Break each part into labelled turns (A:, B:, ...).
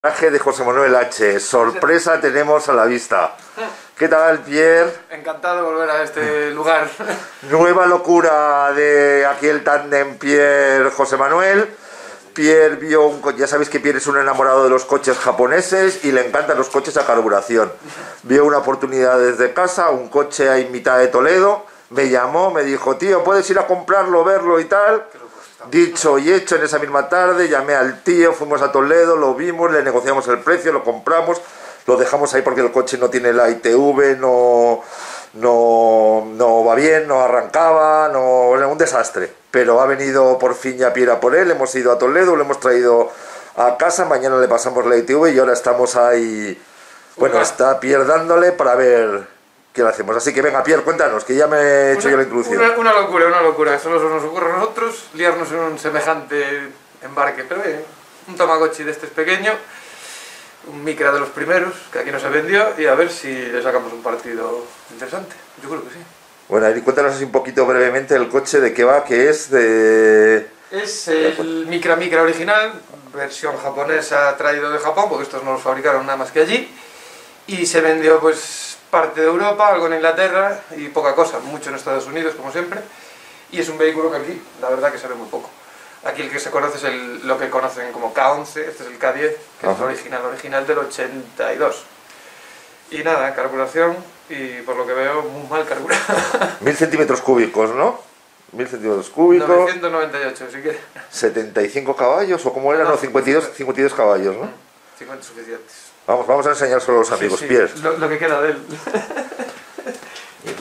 A: Traje de José Manuel H. Sorpresa tenemos a la vista. ¿Qué tal, Pierre?
B: Encantado de volver a este lugar.
A: Nueva locura de aquí el tándem Pierre-José Manuel. Pierre vio un coche, ya sabéis que Pierre es un enamorado de los coches japoneses y le encantan los coches a carburación. Vio una oportunidad desde casa, un coche a mitad de Toledo, me llamó, me dijo, tío, puedes ir a comprarlo, verlo y tal. Dicho y hecho, en esa misma tarde llamé al tío, fuimos a Toledo, lo vimos, le negociamos el precio, lo compramos, lo dejamos ahí porque el coche no tiene la ITV, no, no, no va bien, no arrancaba, no, era un desastre. Pero ha venido por fin ya Piera por él, hemos ido a Toledo, lo hemos traído a casa, mañana le pasamos la ITV y ahora estamos ahí, bueno, está Pierre dándole para ver qué le hacemos. Así que venga, Pierre, cuéntanos, que ya me he hecho yo la introducción.
B: Una, una locura, una locura. Solo nos ocurre a nosotros liarnos en un semejante embarque. Pero bien, un Tamagotchi de este es pequeño, un Micra de los primeros, que aquí no se vendió, y a ver si le sacamos un partido interesante. Yo creo que sí.
A: Bueno, Ari, cuéntanos así un poquito brevemente el coche de qué va, que es de...
B: Es el Micra Micra original, versión japonesa traído de Japón, porque estos no los fabricaron nada más que allí. Y se vendió pues parte de Europa, algo en Inglaterra y poca cosa, mucho en Estados Unidos como siempre. Y es un vehículo que aquí, la verdad que se ve muy poco. Aquí el que se conoce es el, lo que conocen como K11, este es el K10, que es el
A: Ajá.
B: original, original del 82. Y nada, carburación y por lo que veo muy mal carburado.
A: Mil centímetros cúbicos, ¿no? Mil centímetros cúbicos,
B: 998, si quieres.
A: 75 caballos, o como era, no, 52, 52 caballos, ¿no?
B: 50 suficientes.
A: Vamos, vamos a enseñárselo a los amigos,
B: Sí. Lo, lo que queda de él.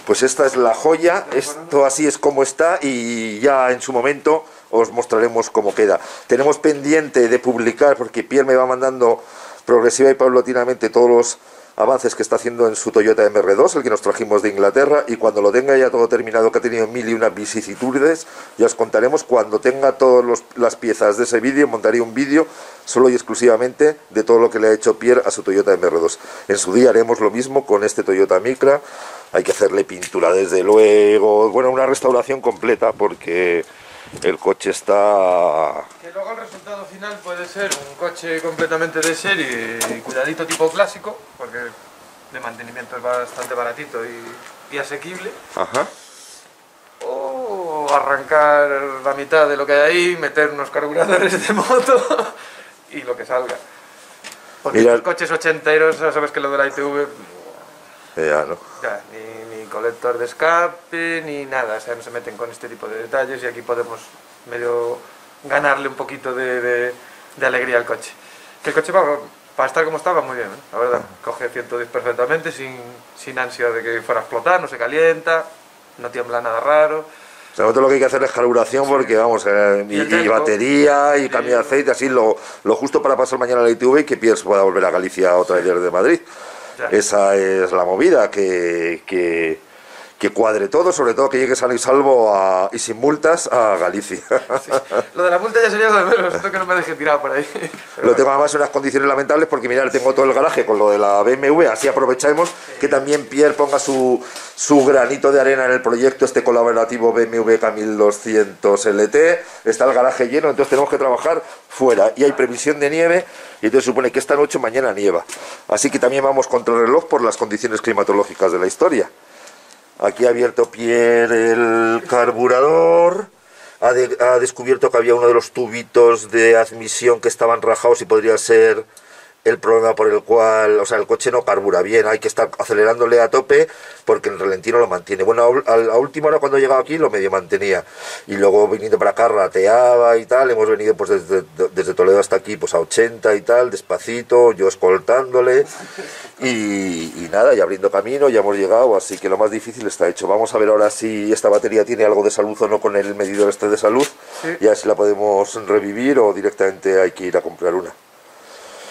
A: Pues esta es la joya, esto así es como está y ya en su momento os mostraremos cómo queda. Tenemos pendiente de publicar, porque Pierre me va mandando progresiva y paulatinamente todos los avances que está haciendo en su Toyota MR2, el que nos trajimos de Inglaterra, y cuando lo tenga ya todo terminado, que ha tenido mil y unas vicisitudes, ya os contaremos, cuando tenga todas las piezas de ese vídeo, montaré un vídeo solo y exclusivamente de todo lo que le ha hecho Pierre a su Toyota MR2. En su día haremos lo mismo con este Toyota Micra, hay que hacerle pintura desde luego, bueno, una restauración completa porque el coche está...
B: Que luego el resultado final puede ser un coche completamente de serie y cuidadito tipo clásico, porque de mantenimiento es bastante baratito y, y asequible.
A: Ajá.
B: O arrancar la mitad de lo que hay ahí, meter unos carburadores de moto y lo que salga. Porque los coches ochenteros, sabes que lo de la ITV,
A: Ya, ¿no?
B: ya, ni, ni colector de escape, ni nada, o sea, no se meten con este tipo de detalles y aquí podemos medio ganarle un poquito de, de- de alegría al coche. Que el coche va, para estar como estaba, muy bien, ¿eh? la verdad, coge 110 perfectamente, sin, sin ansia de que fuera a explotar, no se calienta, no tiembla nada raro.
A: O sea, nosotros lo que hay que hacer es carburación porque, vamos, eh, y,
B: Y
A: y batería y cambio de aceite, así lo, lo justo para pasar mañana a la ITV y que Pierre pueda volver a Galicia otra vez desde Madrid. Esa es la movida, que, que, que cuadre todo, sobre todo que llegue sano y salvo a- y sin multas a Galicia.
B: Lo de la multa ya sería lo de menos, que no me deje tirado por ahí. Pero
A: Lo tengo además en unas condiciones lamentables porque mirad, tengo todo el garaje con lo de la BMW, así aprovechamos que también Pierre ponga su, su granito de arena en el proyecto este colaborativo BMW K1200 LT, está el garaje lleno, entonces tenemos que trabajar fuera y hay previsión de nieve y entonces supone que esta noche mañana nieva. Así que también vamos contra el reloj por las condiciones climatológicas de la historia. Aquí ha abierto Pierre el carburador. Ha, ha descubierto que había uno de los tubitos de admisión que estaban rajados y podría ser el problema por el cual, o sea, el coche no carbura bien, hay que estar acelerándole a tope porque el relentino lo mantiene. Bueno, a, a la última hora cuando he llegado aquí lo medio mantenía y luego viniendo para acá rateaba y tal, hemos venido pues desde, desde Toledo hasta aquí pues a 80 y tal, despacito, yo escoltándole y, y nada, y abriendo camino, ya hemos llegado, así que lo más difícil está hecho. Vamos a ver ahora si esta batería tiene algo de salud o no con el medidor este de salud,
B: Sí.
A: y a ver si la podemos revivir o directamente hay que ir a comprar una.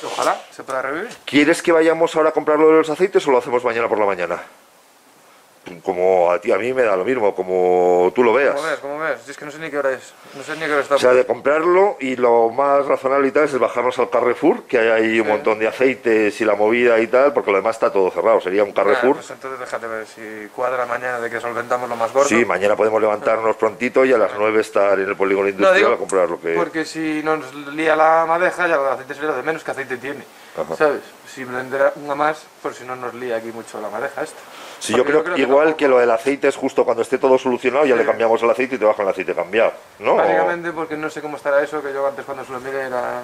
B: Ojalá se pueda revivir.
A: ¿Quieres que vayamos ahora a comprar lo de los aceites o lo hacemos mañana por la mañana? Como a ti, a mí me da lo mismo, como tú lo veas.
B: Como ves, como ves. Es que no sé ni qué hora es. No sé ni qué hora está.
A: O sea, de comprarlo y lo más razonable y tal es bajarnos al Carrefour, que hay ahí un
B: Sí.
A: montón de aceites y la movida y tal, porque lo demás está todo cerrado. Sería un
B: Ah,
A: Carrefour.
B: pues entonces déjate ver si cuadra mañana de que solventamos lo más gordo.
A: Sí, mañana podemos levantarnos prontito y a las 9 estar en el polígono industrial
B: digo,
A: a comprar lo que...
B: Porque si nos lía la madeja, ya el aceite lo de menos que aceite tiene.
A: Ajá.
B: ¿Sabes? Si blender una más, por si no nos lía aquí mucho la madeja esto.
A: Sí, yo creo, igual
B: tampoco-
A: que lo del aceite es justo cuando esté todo solucionado, ya
B: Sí.
A: le cambiamos el aceite y te bajan el aceite cambiado, ¿no?
B: Básicamente porque no sé cómo estará eso, que yo antes cuando se lo miré era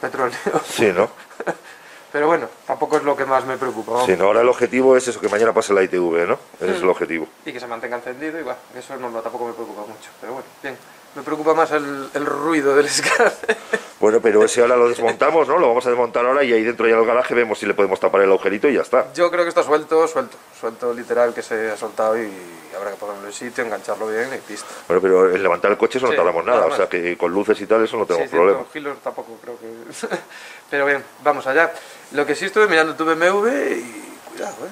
B: petróleo.
A: Sí, ¿no?
B: Pero bueno, tampoco es lo que más me preocupa.
A: Sí, no, ahora el objetivo es eso, que mañana pase la ITV, ¿no? Ese es el objetivo.
B: Y que se mantenga encendido y va, eso no, tampoco me preocupa mucho. Pero bueno, bien. Me preocupa más el, el ruido del escape.
A: Bueno, pero ese ahora lo desmontamos, ¿no? Lo vamos a desmontar ahora y ahí dentro ya en el garaje vemos si le podemos tapar el agujerito y ya está.
B: Yo creo que está suelto, suelto. Suelto literal que se ha soltado y habrá que ponerlo en sitio, engancharlo bien y pista.
A: Bueno, pero en levantar el coche eso no tardamos nada,
B: nada
A: o sea que con luces y tal eso no tenemos
B: sí,
A: problema.
B: 100 kilos tampoco creo que... Pero bien, vamos allá. Lo que sí estuve mirando tu BMW y... Cuidado, ¿eh?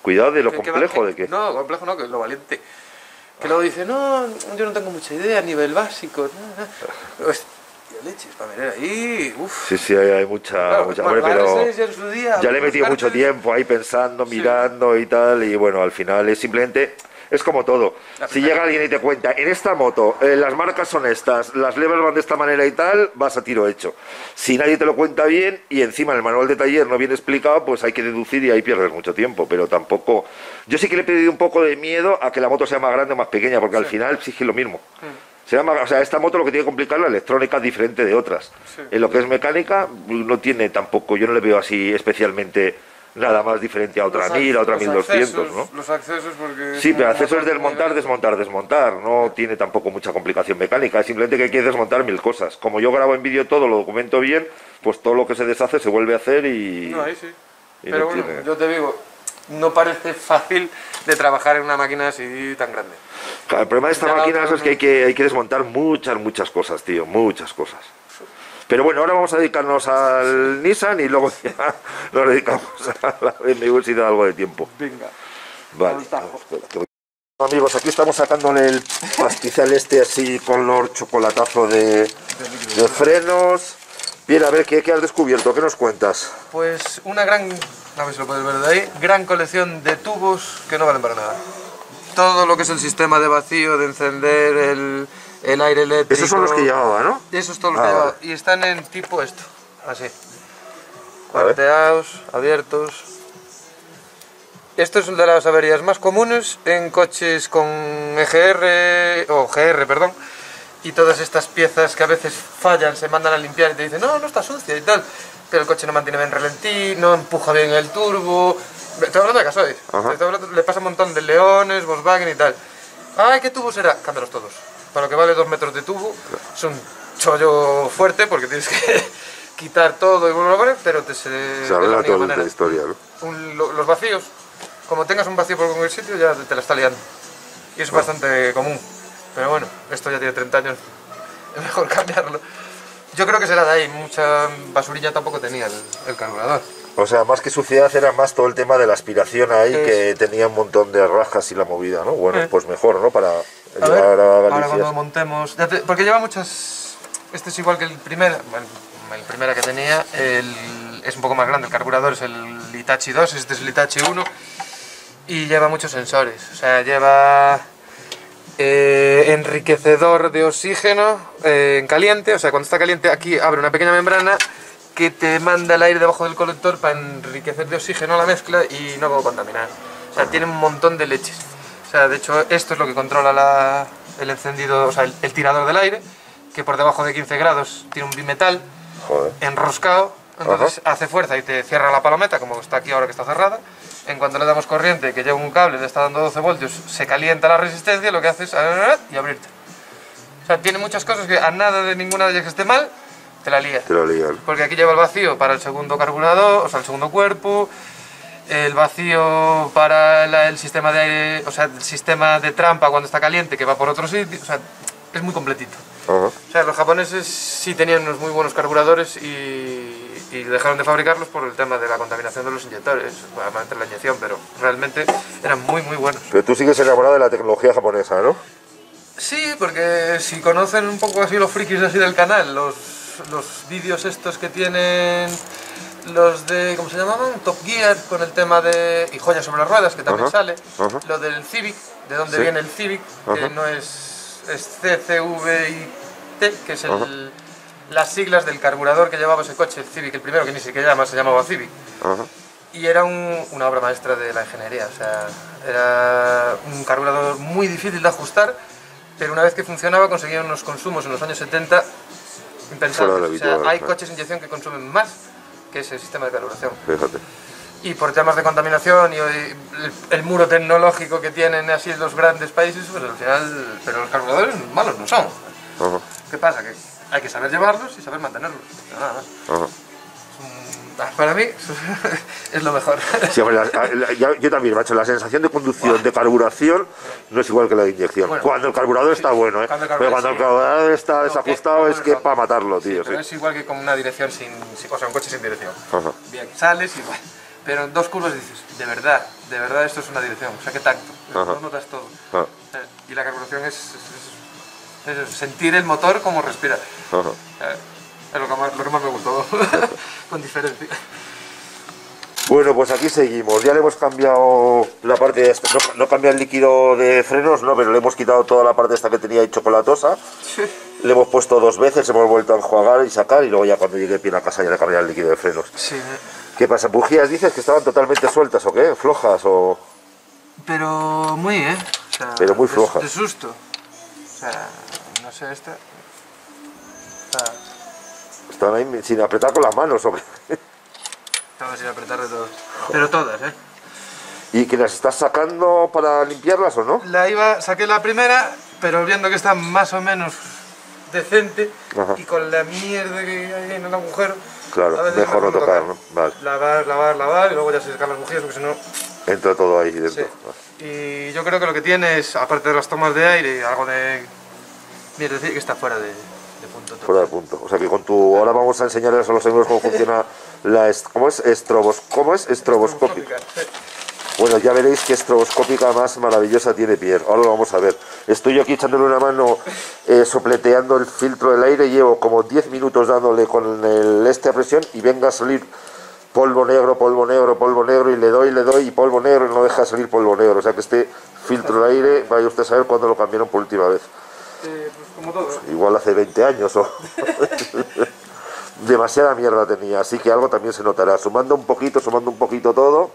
A: Cuidado de lo complejo
B: que-
A: de que...
B: No, complejo no, que lo valiente. Que luego dice, no, yo no tengo mucha idea a nivel básico. No, no. Hostia, leches, para ver ahí, uff.
A: Sí, sí, hay, hay mucha...
B: Claro,
A: mucha
B: bueno,
A: hombre,
B: la
A: pero...
B: R6 ya en su día,
A: Ya le he metido mucho tiempo ahí pensando,
B: Sí.
A: mirando y tal, y bueno, al final es simplemente, es como todo.
B: La
A: Si llega alguien y te cuenta, en esta moto, eh, las marcas son estas, las levers van de esta manera y tal, vas a tiro hecho. Si nadie te lo cuenta bien y encima en el manual de taller no viene explicado, pues hay que deducir y ahí pierdes mucho tiempo, pero tampoco... Yo sí que le he pedido un poco de miedo a que la moto sea más grande o más pequeña, porque al final exige lo mismo. O sea, esta moto lo que tiene que complicar la electrónica es diferente de otras.
B: Sí.
A: En lo que es mecánica, no tiene tampoco, yo no le veo así especialmente nada más diferente a otra
B: Los ac-
A: 1000, a otra
B: los
A: 1200,
B: accesos,
A: ¿no?
B: Los accesos porque...
A: Sí, pero acceso es desmontar, desmontar, desmontar. No tiene tampoco mucha complicación mecánica. Es simplemente que hay que desmontar mil cosas. Como yo grabo en vídeo todo, lo documento bien, pues todo lo que se deshace se vuelve a hacer y...
B: No, ahí sí.
A: y
B: Pero
A: no
B: bueno,
A: tiene-
B: yo te digo, no parece fácil de trabajar en una máquina así tan grande.
A: Claro, El problema de esta
B: Ya
A: máquina es que hay, que hay que desmontar muchas, muchas cosas, tío. Muchas cosas. Pero bueno, ahora vamos a dedicarnos al Nissan y luego ya nos dedicamos a la BMW si da algo de tiempo.
B: Venga.
A: Vale. No, espera, que voy- Amigos, aquí estamos sacándole el pastizal este así color chocolatazo de, de frenos. Bien, a ver, ¿qué, ¿qué has descubierto? ¿Qué nos cuentas?
B: Pues una gran, ver si lo puedes ver de ahí, gran colección de tubos que no valen para nada. Todo lo que es el sistema de vacío, de encender el, el aire eléctrico.
A: Esos son los que llevaba, ¿no?
B: Esos todos los
A: Ah,
B: que llevaba. Y están en tipo esto, así. Cuarteados, abiertos. Esto es una de las averías más comunes en coches con EGR, o GR, perdón, y todas estas piezas que a veces fallan, se mandan a limpiar y te dicen, no, no está sucia y tal, pero el coche no mantiene bien relentí, no empuja bien el turbo. Estoy hablando de hablando- le pasa un montón de leones, Volkswagen y tal. Ay, ¿qué tubo será? Cámbialos todos. Para lo que vale dos metros de tubo, es un chollo fuerte porque tienes que quitar todo y volver a poner, pero te se,
A: Se arregla toda la historia, ¿no?
B: Un- lo- los vacíos, como tengas un vacío por cualquier sitio, ya te la está liando. Y es bastante común. Pero bueno, esto ya tiene 30 años, es mejor cambiarlo. Yo creo que será de ahí, mucha basurilla tampoco tenía el, el carburador.
A: O sea, más que suciedad era más todo el tema de la aspiración ahí,
B: Es-
A: que tenía un montón de rajas y la movida, ¿no? Bueno,
B: Eh.
A: pues mejor, ¿no? Para
B: A ver,
A: a
B: ahora cuando montemos... te- porque lleva muchas... Este es igual que el primer, bueno, el primera que tenía, el- es un poco más grande, el carburador es el Hitachi 2, este es el Hitachi 1 y lleva muchos sensores, o sea, lleva eh, enriquecedor de oxígeno eh, en caliente, o sea, cuando está caliente aquí abre una pequeña membrana que te manda el aire debajo del colector para enriquecer de oxígeno la mezcla y no contaminar. O sea, tiene un montón de leches. Sea, de hecho, esto es lo que controla la- el encendido, o sea, el, el tirador del aire, que por debajo de 15 grados tiene un bimetal
A: Joder.
B: enroscado, entonces hace fuerza y te cierra la palometa, como está aquí ahora que está cerrada. En cuanto le damos corriente, que lleva un cable, le está dando 12 voltios, se calienta la resistencia, lo que hace es y abrirte. O sea, tiene muchas cosas que a nada de ninguna de ellas que esté mal, te la lía.
A: Te lo ligan.
B: Porque aquí lleva el vacío para el segundo carburador, o sea, el segundo cuerpo, el vacío para la- el sistema de aire, o sea, el sistema de trampa cuando está caliente que va por otro sitio, o sea, es muy completito.
A: Ajá.
B: O sea, los japoneses sí tenían unos muy buenos carburadores y, y dejaron de fabricarlos por el tema de la contaminación de los inyectores, además la inyección, pero realmente eran muy muy buenos.
A: Pero tú sigues enamorado de la tecnología japonesa, ¿no?
B: Sí, porque si conocen un poco así los frikis así del canal, los, los vídeos estos que tienen los de, ¿cómo se llamaban? Top Gear con el tema de... y Joyas sobre las ruedas, que también
A: Ajá,
B: sale,
A: ajá.
B: lo del Civic, de dónde
A: Sí.
B: viene el Civic, que
A: Ajá.
B: no es, es CCVIT, que es el- las siglas del carburador que llevaba ese coche, el Civic, el primero que ni siquiera llama, se llamaba Civic. Y era un- una obra maestra de la ingeniería, o sea, era un carburador muy difícil de ajustar, pero una vez que funcionaba conseguía unos consumos en los años 70 impensables. O sea, hay coches de inyección que consumen más que ese sistema de carburación.
A: Fíjate.
B: Y por temas de contaminación y el, el muro tecnológico que tienen así los grandes países, pues al final, pero los carburadores malos no son.
A: Ajá.
B: ¿Qué pasa? Que hay que saber llevarlos y saber mantenerlos, nada más.
A: Ajá.
B: Ah, Para mí es lo mejor.
A: Sí, la- la- ya- yo también, macho, la sensación de conducción, de carburación, no es igual que la de inyección.
B: Bueno,
A: cuando el carburador está bueno, ¿eh?
B: cuando
A: Pero cuando el carburador está
B: No,
A: desajustado
B: que-
A: es que es para matarlo, tío.
B: Pero
A: sí.
B: es igual que con una dirección sin, o sea, un coche sin dirección.
A: Ajá.
B: Bien, sales igual. Pero en dos curvas dices, de verdad, de verdad esto es una dirección, o sea, qué tacto. No notas todo.
A: Ah,
B: Eh, Y la carburación es, es- es- es sentir el motor como respira.
A: ajá.
B: Eh, Es lo que más, lo que más me gustó, con diferencia.
A: Bueno, pues aquí seguimos. Ya le hemos cambiado la parte de esta. No, no cambia el líquido de frenos, no, pero le hemos quitado toda la parte esta que tenía ahí chocolatosa. Le hemos puesto dos veces, hemos vuelto a enjuagar y sacar y luego ya cuando llegue bien a casa ya le cambiar el líquido de frenos.
B: Sí,
A: ¿Qué pasa? ¿Bujías dices que estaban totalmente sueltas o qué? ¿Flojas o...?
B: pero muy, ¿eh? O sea,
A: Pero muy
B: de-
A: flojas.
B: De, susto. O sea, no sé, esta... O sea,
A: Estaban ahí sin apretar con las manos o qué?
B: estaba sin apretar de todo. Pero todas, ¿eh?
A: ¿Y que las estás sacando para limpiarlas o no?
B: La iba, saqué la primera, pero viendo que está más o menos decente
A: Ajá.
B: y con la mierda que hay en el agujero.
A: Claro, mejor no tocar,
B: tocar.
A: ¿no? Vale,
B: Lavar, lavar, lavar y luego ya se sacan las bujías porque si no.
A: entra todo ahí dentro.
B: Sí. Y yo creo que lo que tiene es, aparte de las tomas de aire, algo de. Mira, decir que está fuera de punto.
A: Fuera de punto. O sea que con tu... Ahora vamos a enseñarles a los amigos cómo funciona la... est- ¿Cómo es? Estrobos... ¿Cómo es? Estroboscópica. Bueno, ya veréis qué estroboscópica más maravillosa tiene Pierre. Ahora lo vamos a ver. Estoy yo aquí echándole una mano, eh, sopleteando el filtro del aire. Llevo como 10 minutos dándole con el este a presión y venga a salir polvo negro, polvo negro, polvo negro y le doy, le doy y polvo negro y no deja de salir polvo negro. O sea que este filtro de aire, vaya usted a saber cuándo lo cambiaron por última vez.
B: Como todo.
A: Igual hace 20 años o... Demasiada mierda tenía, así que algo también se notará. Sumando un poquito, sumando un poquito todo,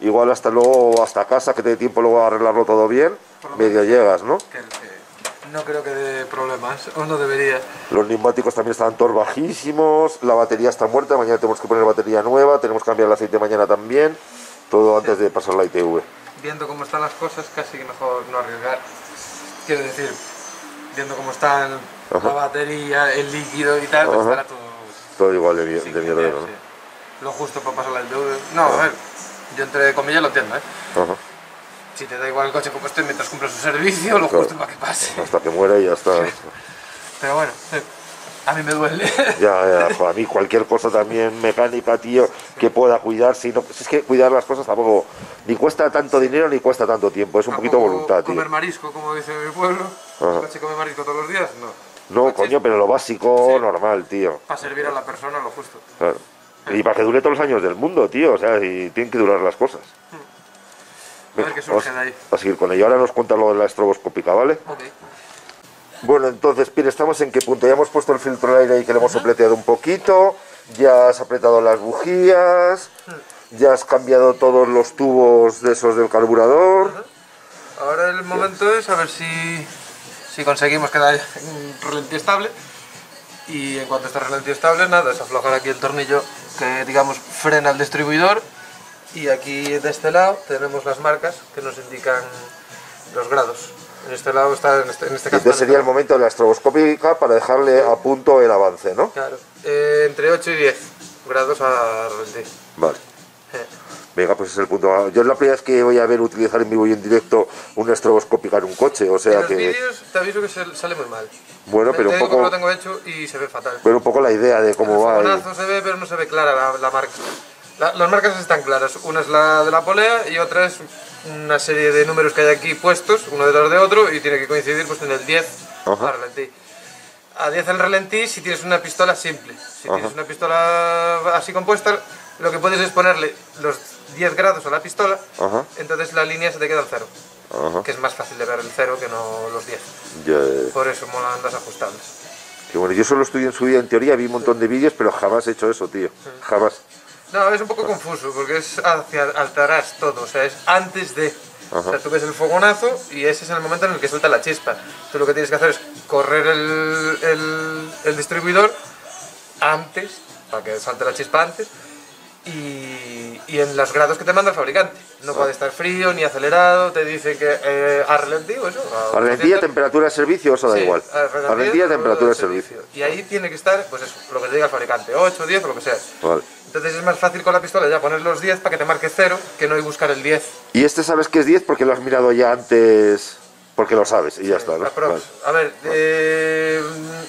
A: igual hasta luego, hasta casa, que te dé tiempo luego a arreglarlo todo bien, medio llegas, ¿no?
B: Que, que no creo que dé problemas, o no debería.
A: Los neumáticos también están todos bajísimos, la batería está muerta, mañana tenemos que poner batería nueva, tenemos que cambiar el aceite mañana también, todo antes de pasar la ITV.
B: Viendo cómo están las cosas, casi mejor no arriesgar. Quiero decir, viendo cómo están la
A: Ajá.
B: batería, el líquido y tal, pues estará todo.
A: Todo igual de, de mierdero, ¿no?
B: sí. Lo justo para pasar la ITV. No, a ver, yo entre comillas lo entiendo, ¿eh? Si te da igual el coche como esté mientras cumples su servicio, lo
A: Claro.
B: justo para que pase.
A: Hasta que muera y ya está.
B: Pero bueno, a mí me duele.
A: Ya, ya, a mí cualquier cosa también mecánica, tío, que pueda cuidar, si no, pues es que cuidar las cosas tampoco ni cuesta tanto dinero ni cuesta tanto tiempo, es un poquito voluntad, tío.
B: Comer marisco, como dice mi pueblo.
A: Ajá.
B: ¿El coche come marisco todos los días? No.
A: No, coño, pero lo básico, normal, tío.
B: Para servir a la persona lo justo.
A: Claro. Y para que dure todos los años del mundo, tío, o sea, y tienen que durar las cosas.
B: A ver qué surge de ahí.
A: a seguir con ello. Ahora nos cuenta lo de la estroboscópica, ¿vale?
B: Ok.
A: Bueno, entonces, Pire, ¿estamos en qué punto? Ya hemos puesto el filtro de aire ahí que le hemos sopleteado un poquito, ya has apretado las bujías, ya has cambiado todos los tubos de esos del carburador.
B: Ahora el momento es a ver si, si conseguimos quedar en ralentí estable. Y en cuanto esté ralentí estable, nada, es aflojar aquí el tornillo que, digamos, frena el distribuidor. Y aquí de este lado tenemos las marcas que nos indican los grados. En este lado está, en este, en este caso...
A: entonces sería el momento de la estroboscópica para dejarle a punto el avance, ¿no?
B: Claro, eh, entre 8 y 10 grados a ralentí.
A: Vale. Venga, pues ese es el punto. Yo es la primera vez que voy a ver utilizar en vivo y en directo un estroboscópico en un coche, o
B: En
A: sea
B: los
A: que...
B: vídeos te aviso que sale muy mal.
A: Bueno, pero un
B: que lo
A: poco,
B: tengo hecho y se ve fatal.
A: pero un poco la idea de cómo
B: el
A: va.
B: fogonazo se ve, pero no se ve clara la, la marca. La- las marcas están claras. Una es la de la polea y otra es una serie de números que hay aquí puestos, uno detrás de otro, y tiene que coincidir pues, en el 10
A: Ajá.
B: a ralentí. A 10 el ralentí si tienes una pistola simple. Si tienes una pistola así compuesta, lo que puedes es ponerle los 10 grados a la pistola, entonces la línea se te queda al cero.
A: Ajá.
B: Que es más fácil de ver el cero que no los 10.
A: Ya,
B: Por eso molan las ajustables.
A: que bueno, yo solo estudié en su día en teoría, vi un montón de vídeos, pero jamás he hecho eso, tío. Jamás.
B: No, es un poco confuso porque es hacia atrás todo, o sea, es antes de. O sea, tú ves el fogonazo y ese es el momento en el que suelta la chispa. Tú lo que tienes que hacer es correr el, el, el distribuidor antes, para que salte la chispa antes, y, y en los grados que te manda el fabricante. No puede estar frío ni acelerado, te dice que eh, a ralentí o eso. a
A: ¿A ralentía,
B: 800.
A: temperatura de servicio, eso da
B: Sí,
A: igual?
B: a
A: A ralentía, temperatura de servicio.
B: Y ahí tiene que estar, pues eso, lo que te diga el fabricante, 8, 10 o lo que sea.
A: Vale.
B: Entonces es más fácil con la pistola ya poner los 10 para que te marque 0 que no ir buscar el 10.
A: Y este sabes que es 10 porque lo has mirado ya antes, porque lo sabes y ya está, ¿no? Vale.
B: A ver, eh,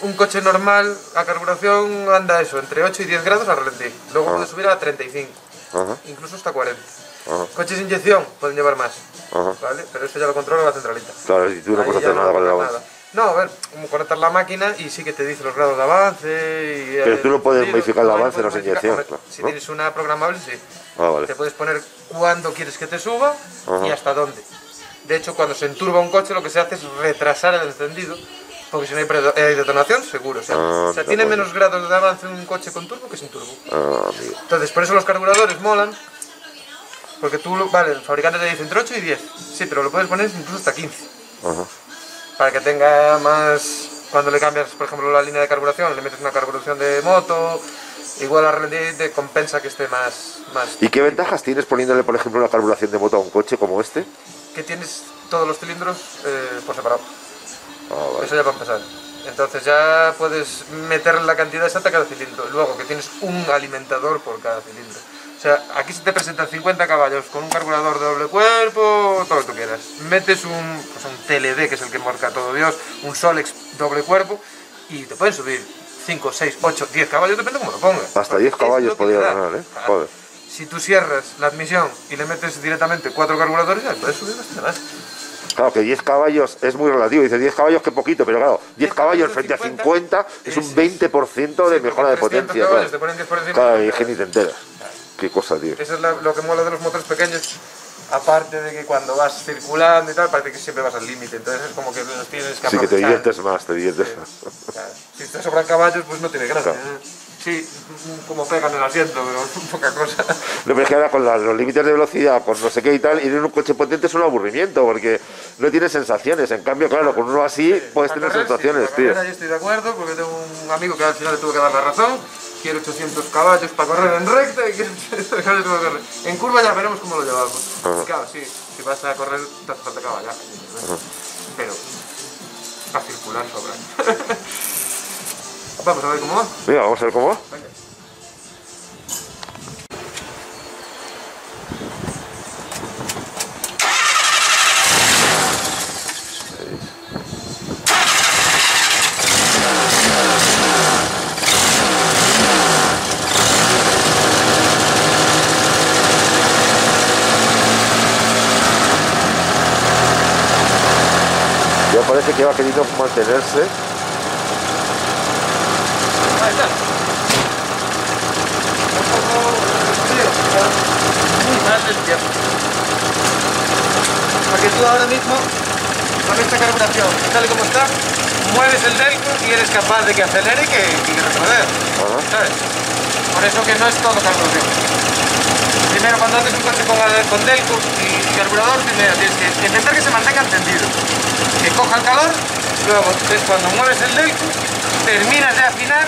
B: un coche normal a carburación anda eso, entre 8 y 10 grados al ralentí. Luego
A: Ah.
B: puede subir a 35,
A: Ajá,
B: incluso hasta 40.
A: ajá,
B: Coches de inyección pueden llevar más,
A: ajá.
B: ¿vale? Pero eso ya lo controla la centralita.
A: Claro, y tú no
B: Ahí
A: puedes hacer nada con el avance.
B: nada. No, a ver, conectar la máquina y sí que te dice los grados de avance. Y,
A: Pero tú no puedes modificar el avance,
B: puedes
A: no es
B: modificar.
A: inyección,
B: Hombre,
A: claro,
B: Si
A: ¿no?
B: tienes una programable, sí.
A: Ah, vale.
B: Te puedes poner cuándo quieres que te suba y hasta dónde. De hecho, cuando se enturba un coche, lo que se hace es retrasar el encendido. Porque si no hay, hay detonación, seguro. O sea,
A: Ah,
B: o sea, tiene menos grados de avance un coche con turbo que sin turbo.
A: Ah.
B: Entonces, por eso los carburadores molan. Porque tú, vale, el fabricante te dice entre 8 y 10. Sí, pero lo puedes poner incluso hasta 15.
A: Ajá.
B: Para que tenga más. Cuando le cambias, por ejemplo, la línea de carburación, le metes una carburación de moto, igual a ralentí te compensa que esté más. más
A: ¿Y qué ventajas tienes poniéndole, por ejemplo, una carburación de moto a un coche como este?
B: que tienes todos los cilindros eh, por separado.
A: Vale.
B: Eso ya para empezar. Entonces ya puedes meter la cantidad exacta a cada cilindro. Luego que tienes un alimentador por cada cilindro. O sea, aquí se te presentan 50 caballos con un carburador de doble cuerpo, todo lo que tú quieras. Metes un, pues un TLD, que es el que marca todo Dios, un Solex doble cuerpo, y te pueden subir 5, 6, 8, 10 caballos, depende cómo lo pongas.
A: Hasta 10
B: Es
A: caballos podría ganar, ¿eh? Joder.
B: Si tú cierras la admisión y le metes directamente cuatro carburadores, ya puedes subir bastante más.
A: Claro, que 10 caballos es muy relativo. Dice 10 caballos, que poquito, pero claro, 10 caballos frente a 50 es un 20% de
B: Sí,
A: mejora de
B: porque 300
A: potencia.
B: caballos
A: Claro,
B: te ponen 10 por encima.
A: Claro, y ni te enteras. Qué cosa, tío.
B: Eso es la- lo que mola de los motores pequeños. Aparte de que cuando vas circulando y tal, parece que siempre vas al límite. Entonces es como que los tienes que
A: Sí, que te diviertes más, te diviertes más.
B: Claro. Si te sobran caballos, pues no tiene gracia.
A: Claro.
B: Sí, como pegan el asiento, pero poca cosa.
A: No, pero es que ahora con los límites de velocidad, con no sé qué y tal, ir en un coche potente es un aburrimiento, porque no tienes sensaciones. En cambio, claro, con uno así puedes
B: Para
A: tener
B: sí,
A: sensaciones,
B: para
A: tío.
B: ahí estoy de acuerdo, porque tengo un amigo que al final le tuve que dar la razón. Quiero 800 caballos para correr en recta y quiero 800 caballos para correr. En curva ya veremos cómo lo llevamos. Claro, sí, si vas a correr te hace falta caballaje. ¿no? Pero a circular sobra. Vamos a ver cómo va.
A: Venga, vamos a ver cómo va. Ya parece que va queriendo mantenerse.
B: Ahí está. Un poco frío, pero tiempo. Porque tú ahora mismo, con esta carburación, tal y como está, mueves el delco y eres capaz de que acelere y que, y que. Por eso que no es todo carburación. Primero, cuando haces un coche con, con delco y, y carburador, primero tienes que intentar que se mantenga encendido. Que coja el calor, luego es cuando mueves el delco, terminas de afinar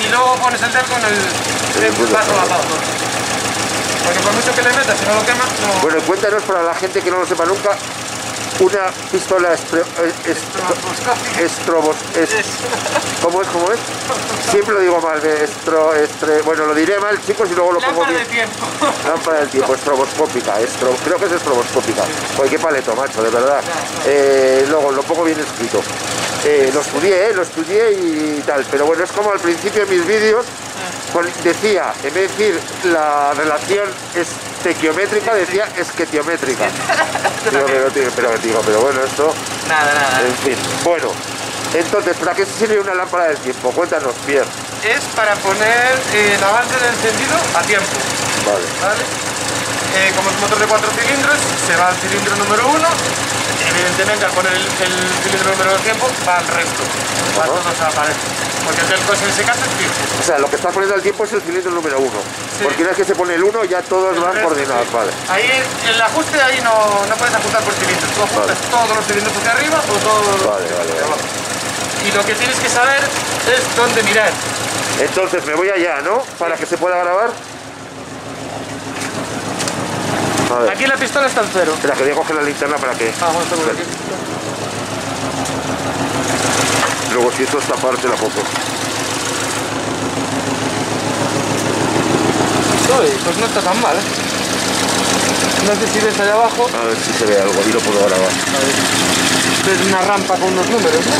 B: y luego pones el delco en el, el vaso lavado. Porque que le metas, si no lo quema, no...
A: Bueno, cuéntanos para la gente que no lo sepa nunca, una pistola estro, estro, estrobos, es, ¿cómo es? ¿Cómo es? Siempre lo digo mal, de estro, estre, bueno, lo diré mal, chicos, y luego lo pongo bien.
B: tiempo.
A: Lámpara del tiempo, estroboscópica, estro, creo que es estroboscópica. Oye, qué paleto, macho, de verdad. Eh, luego lo pongo bien escrito. Eh, lo estudié, eh, lo estudié y tal, pero bueno, es como al principio de mis vídeos decía, en vez de decir la relación estequiométrica, decía esquetiométrica. Digo, pero, pero, digo, pero bueno, esto,
B: Nada, nada.
A: en fin. Bueno, entonces, ¿para qué sirve una lámpara del tiempo? Cuéntanos, Pierre.
B: Es para poner eh, el avance del encendido a tiempo.
A: Vale.
B: ¿vale? Eh, como es un motor de cuatro cilindros, se va al cilindro número uno. Evidentemente, al poner el, el cilindro número de tiempo, va al resto. Va
A: Ajá.
B: todos a la pared. Porque el del coche en secante es fijo.
A: O sea, lo que está poniendo el tiempo es el cilindro número uno.
B: Sí.
A: Porque una vez que se pone el uno, ya todos
B: El
A: van
B: resto,
A: coordinados,
B: sí.
A: vale.
B: Ahí el ajuste ahí no, no puedes ajustar por cilindros. Tú ajustas
A: Vale.
B: todos los cilindros hacia arriba o todos los
A: Vale, vale,
B: hacia
A: vale.
B: abajo. Y lo que tienes que saber es dónde mirar.
A: Entonces me voy allá, ¿no? Para que se pueda grabar.
B: Aquí la pistola está en cero.
A: Espera, que voy a coger la linterna para que...
B: Ah, bueno.
A: Luego si esto esta parte la.
B: Uy, pues no está tan mal, ¿eh? No sé si ves allá abajo,
A: A ver si se ve algo y lo puedo grabar.
B: ves una rampa con unos números, ¿no?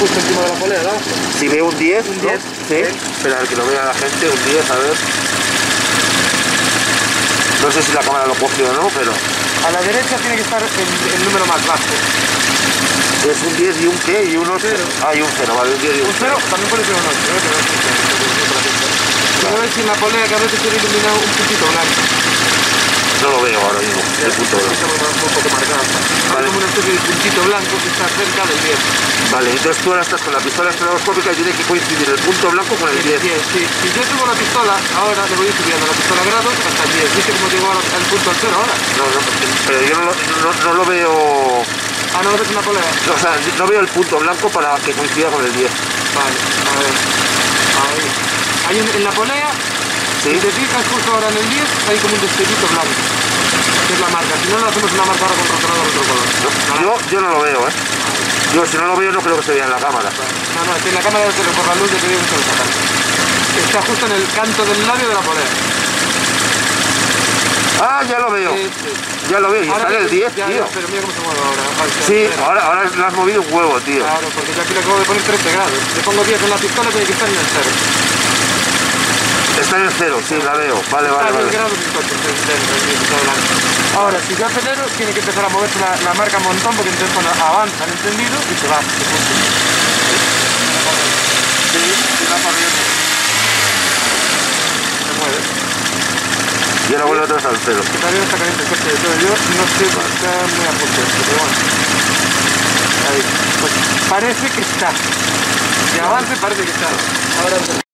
B: Justo encima de la polea, ¿no?
A: Si veo un 10,
B: Un
A: ¿no?
B: 10,
A: Sí.
B: sí.
A: Espera, que lo vea la gente, un 10, a ver. No sé si la cámara lo cogió o no, pero...
B: A la derecha tiene que estar el, el número más bajo.
A: Es un 10 y un qué y un 8.
B: Cero.
A: Ah, y un 0, vale, un 10 y un
B: Un
A: 0.
B: cero también puede ser un 8, ¿eh? Que no existe, Si no ves en la polea que a veces tiene iluminado un puntito blanco.
A: No lo veo ahora mismo, el punto blanco.
B: poco marcado.
A: Vale.
B: como una especie de puntito blanco que está cerca del 10.
A: Vale, entonces tú ahora estás con la pistola estroboscópica y tiene que coincidir el punto blanco con el 10.
B: 10, sí. Si yo subo la pistola, ahora le voy subiendo la pistola a grados hasta el 10. ¿Viste cómo llegó al punto al cero ahora?
A: No, no, pero yo no, no, no lo veo...
B: Ah, no ves en la polea.
A: O sea, no veo el punto blanco para que coincida con el 10.
B: Vale, a ver. Ahí. Ahí en, en la polea,
A: ¿Sí?
B: si te fijas justo ahora en el 10, hay como un destellito blanco. Que es la marca. Si no, le hacemos una marca ahora con rotulador otro color.
A: Yo, yo no lo veo, ¿eh? Yo si no lo veo no creo que se vea en la cámara.
B: No, no, es que en la cámara de tele por la luz yo te digo que se lo sacan. Está justo en el canto del labio de la polea.
A: Ah, ya lo veo.
B: Sí, sí.
A: Ya lo está en el 10,
B: ya,
A: tío.
B: ya, pero mira cómo se mueve ahora. Ay,
A: Sí, ahora, ahora le has movido un huevo, tío.
B: Claro, porque yo aquí le acabo de poner 13 grados. Le pongo 10 en la pistola, tiene que estar en el 0.
A: Está en el 0, sí, la veo. Vale, vale,
B: a 10
A: vale.
B: grados. Ahora, si yo acelero, tiene que empezar a moverse la, la marca un montón, porque entonces cuando avanza el encendido y se va. se.
A: Sí, sí, va corriendo.
B: Se mueve.
A: Y ahora vuelve vez al 0.
B: Que todavía está caliente el coche todo. Yo no sé muy a punto esto, pero bueno. Ahí. Pues parece que está. Si avance, parece que está. Ahora